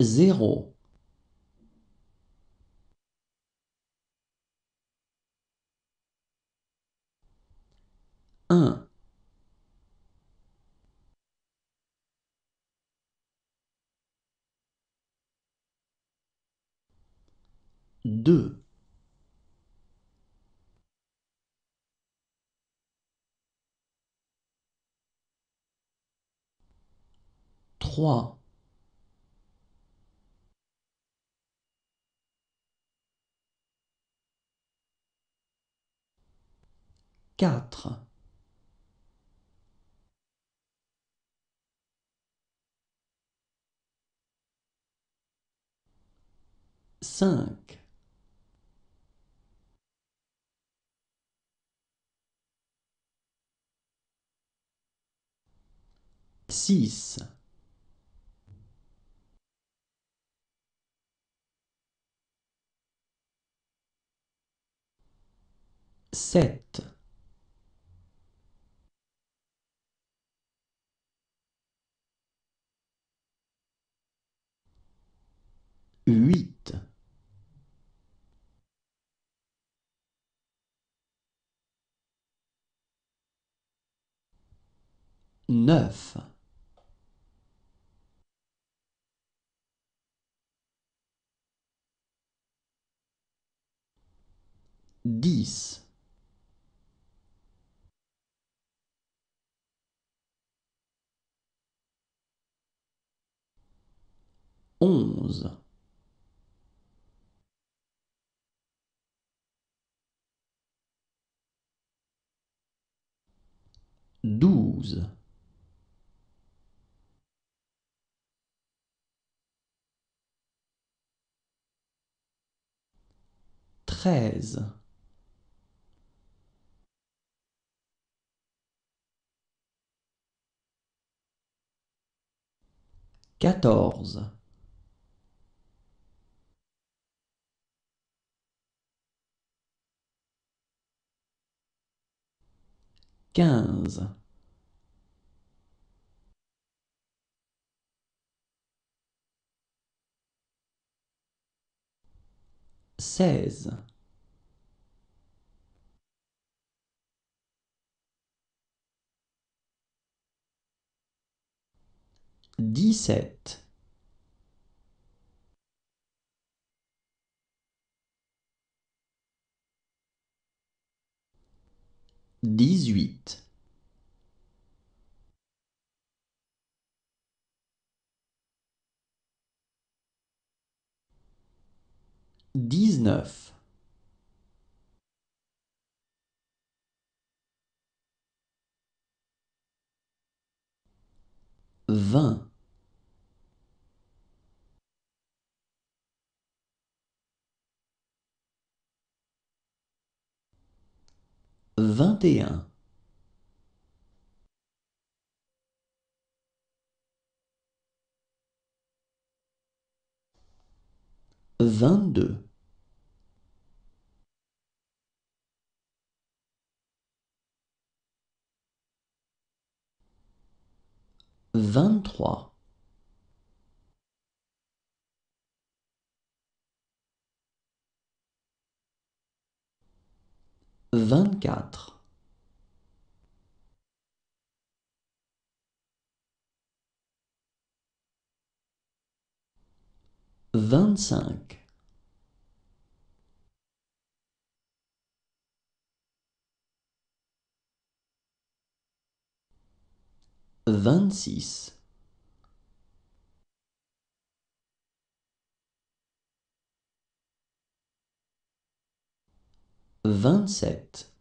zéro. Un. Deux. Trois quatre. Cinq. Six. Sept neuf. Dix. Onze. Douze treize. quatorze. quinze. seize dix-sept. dix-huit. dix-neuf. vingt vingt et un. vingt-deux vingt-quatre vingt-cinq. Vingt-six. Vingt-sept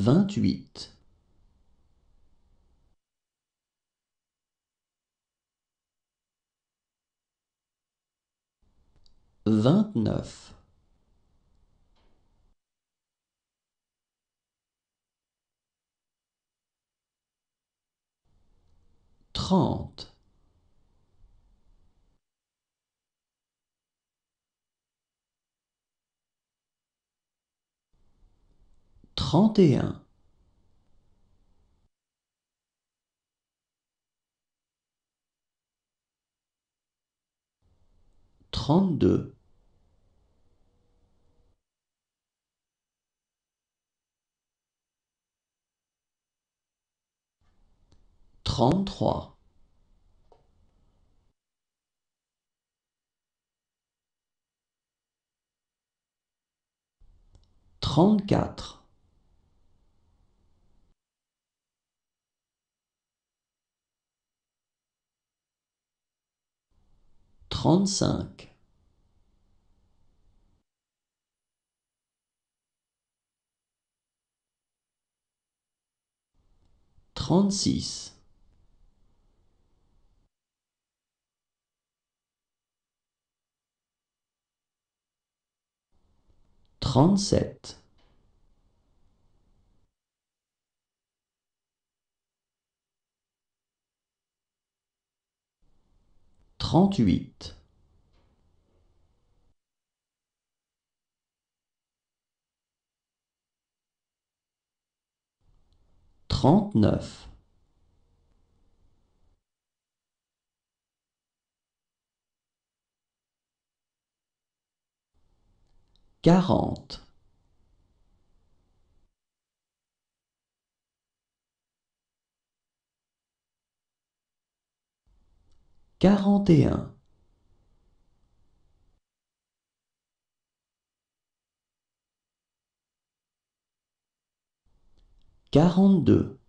vingt-huit. vingt-neuf. trente trente et un, trente-deux, trente-trois, trente-quatre, trente-cinq, trente-six, trente-sept, trente-huit, trente-neuf, quarante, quarante et un, quarante-deux,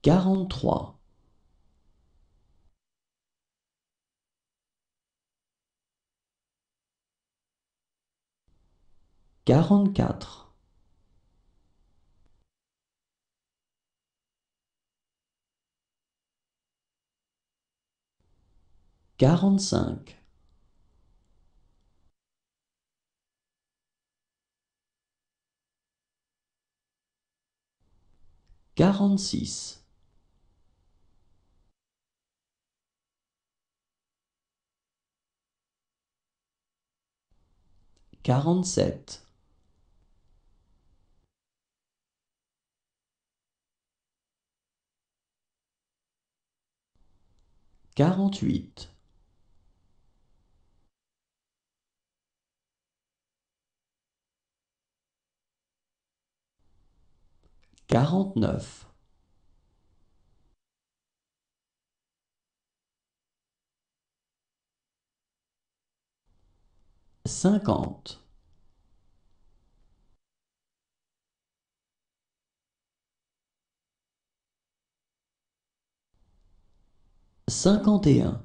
quarante-trois, quarante-quatre, quarante-cinq, quarante-six, quarante-sept, quarante-huit, quarante-neuf, cinquante, cinquante et un,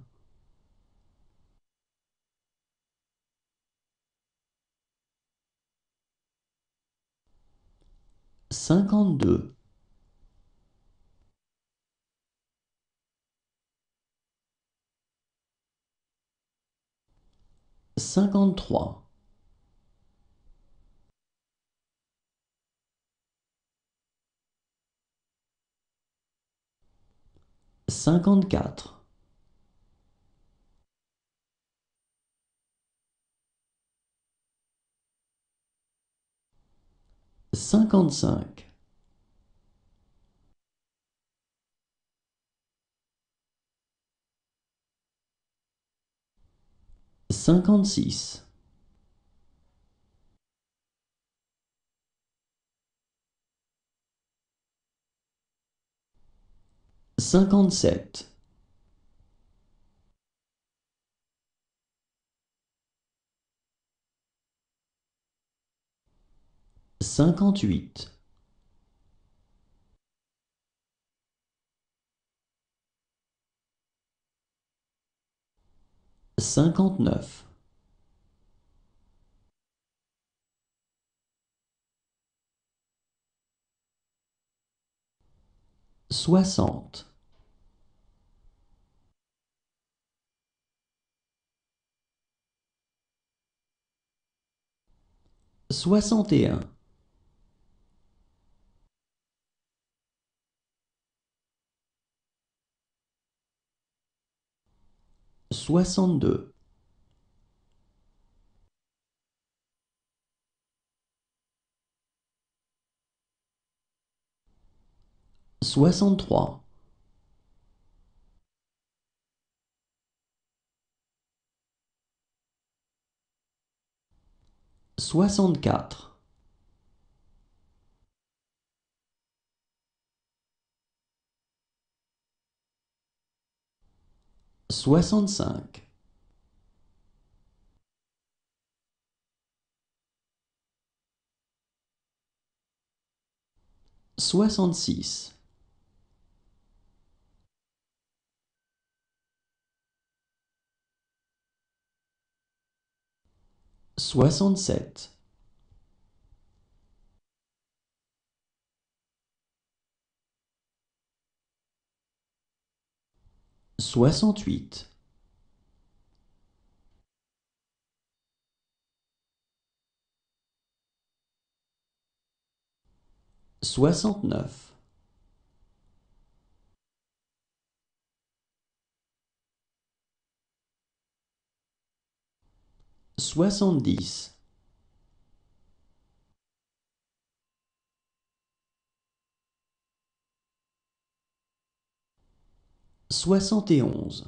cinquante-deux, cinquante-trois, cinquante-quatre, cinquante-cinq, cinquante-six, cinquante-sept, cinquante-huit, cinquante-neuf, soixante, soixante et un, soixante-deux, soixante-trois, soixante-quatre, soixante-cinq, soixante-six, soixante-sept, soixante-huit, soixante-neuf, soixante-dix, soixante et onze,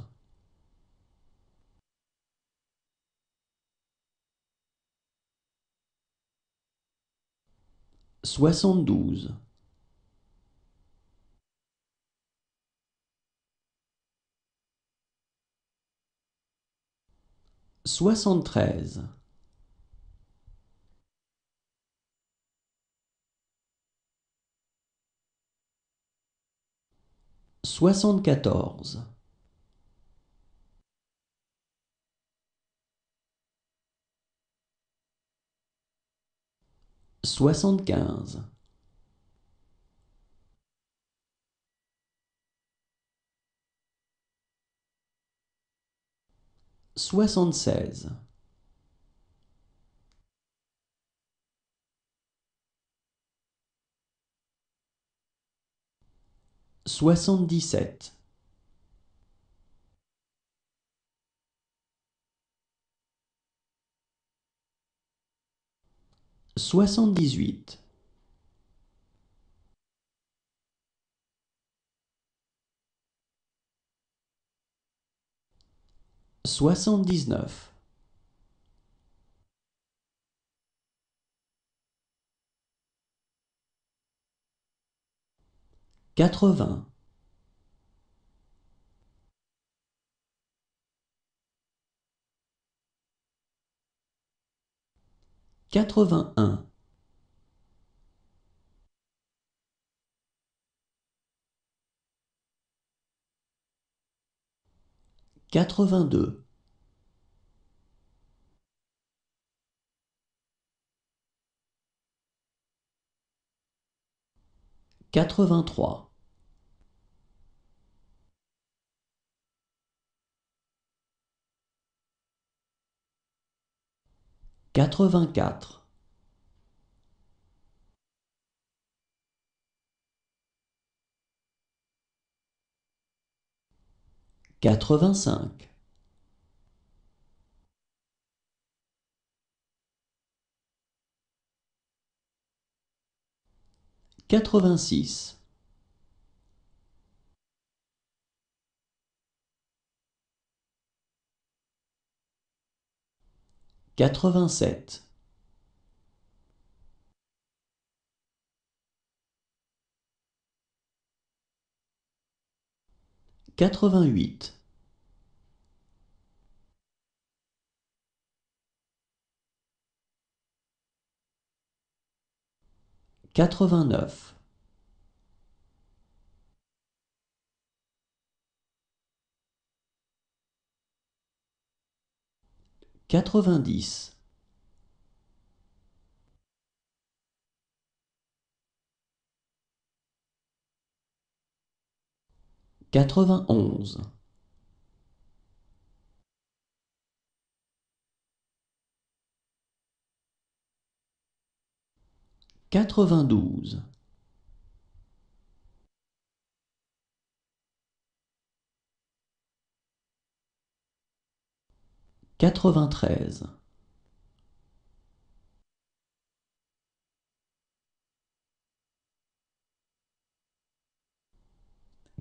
soixante-douze, soixante-treize, soixante-quatorze, soixante-quinze, soixante-seize, soixante-dix-sept, soixante-dix-huit, soixante-dix-neuf, quatre-vingts, quatre-vingt-un, quatre-vingt-deux, quatre-vingt-trois, quatre-vingt-quatre, quatre-vingt-cinq, quatre-vingt-six, quatre-vingt-sept, quatre-vingt-huit, quatre-vingt-neuf, quatre-vingt-dix, quatre-vingt-onze, quatre-vingt-douze, quatre-vingt-treize.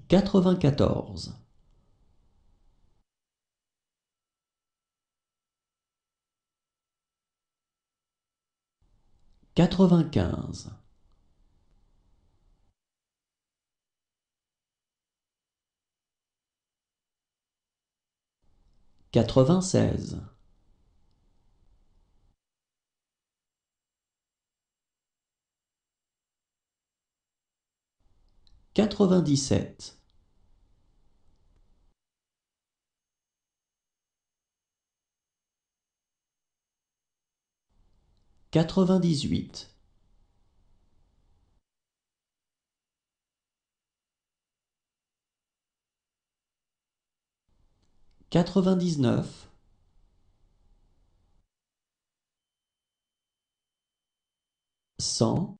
quatre-vingt-quatorze. quatre-vingt-quinze quatre-vingt-seize. quatre-vingt-dix-sept. quatre-vingt-dix-huit quatre-vingt-dix-neuf. Cent